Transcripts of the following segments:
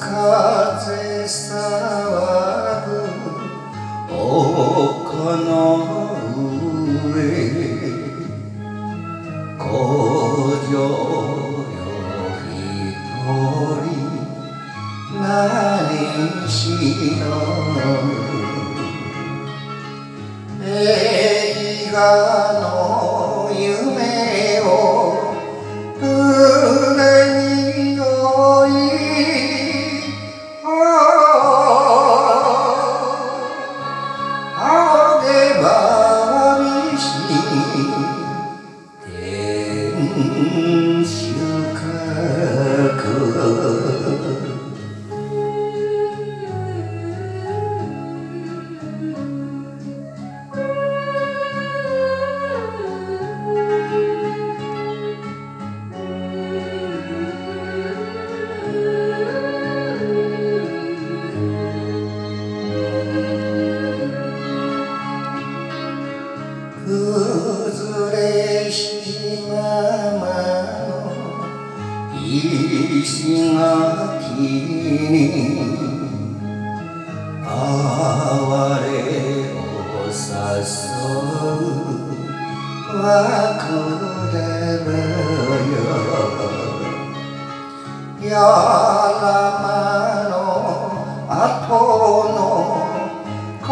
風騒ぐ丘の映画の石垣に哀れを誘う枠でもよ。やらまの後の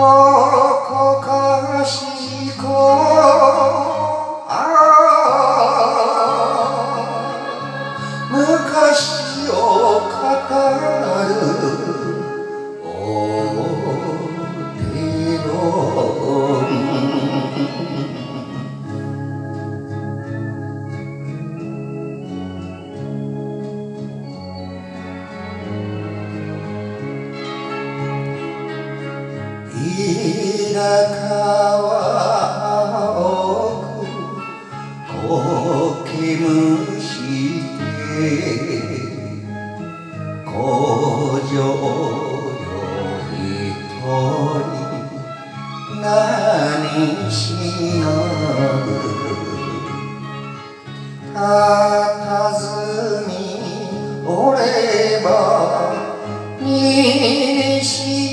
たたずみおればにし